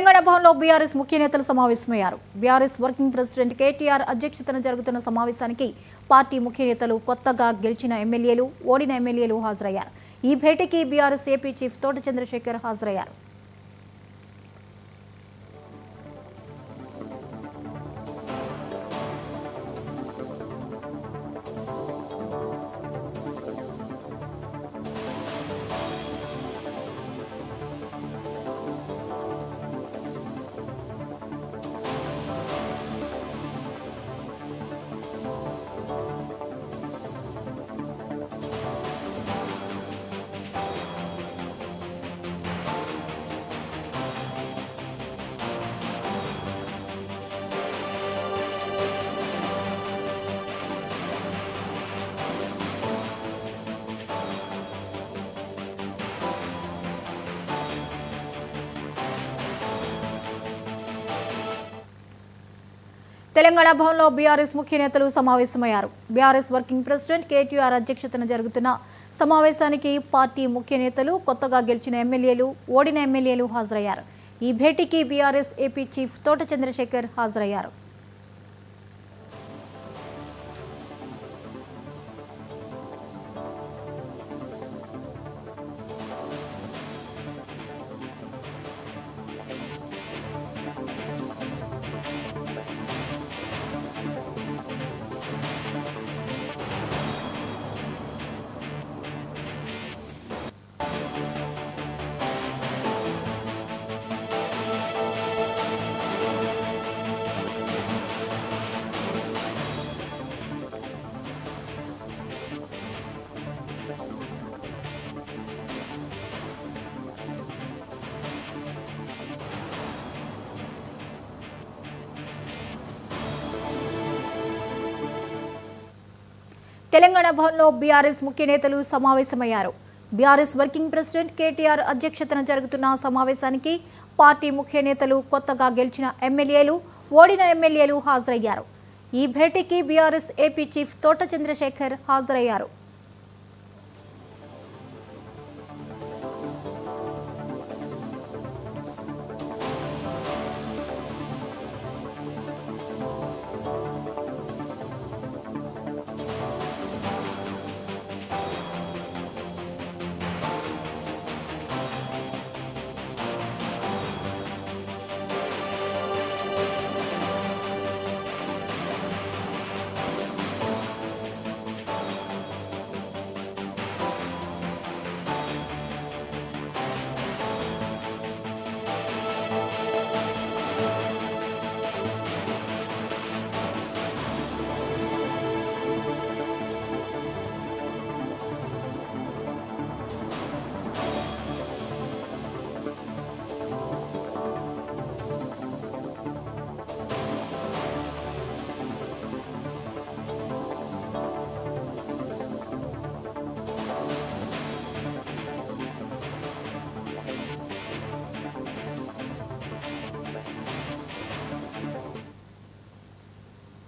తెలంగాణ భవన్లో బీఆర్ఎస్ ముఖ్య నేతలు సమావేశమయ్యారు. బీఆర్ఎస్ వర్కింగ్ ప్రెసిడెంట్ కేటీఆర్ అధ్యక్షతన జరుగుతున్న సమావేశానికి పార్టీ ముఖ్య నేతలు కొత్తగా గెలిచిన ఎమ్మెల్యేలు ఓడిన ఎమ్మెల్యేలు హాజరయ్యారు. ఈ భేటీకి బీఆర్ఎస్ ఏపీ చీఫ్ తోట చంద్రశేఖర్ హాజరయ్యారు. తెలంగాణ భవన్లో బీఆర్ఎస్ ముఖ్య నేతలు సమావేశమయ్యారు. బీఆర్ఎస్ వర్కింగ్ ప్రెసిడెంట్ కేటీఆర్ అధ్యక్షతన జరుగుతున్న సమావేశానికి పార్టీ ముఖ్య నేతలు కొత్తగా గెలిచిన ఎమ్మెల్యేలు ఓడిన ఎమ్మెల్యేలు హాజరయ్యారు. ఈ భేటీకి బీఆర్ఎస్ ఏపీ చీఫ్ తోట చంద్రశేఖర్ హాజరయ్యారు. తెలంగాణ భవన్లో బీఆర్ఎస్ ముఖ్య నేతలు సమావేశమయ్యారు. బీఆర్ఎస్ వర్కింగ్ ప్రెసిడెంట్ కేటీఆర్ అధ్యక్షతన జరుగుతున్న సమావేశానికి పార్టీ ముఖ్య నేతలు కొత్తగా గెలిచిన ఎమ్మెల్యేలు ఓడిన ఎమ్మెల్యేలు హాజరయ్యారు. ఈ భేటీకి బీఆర్ఎస్ ఏపీ చీఫ్ తోట చంద్రశేఖర్ హాజరయ్యారు.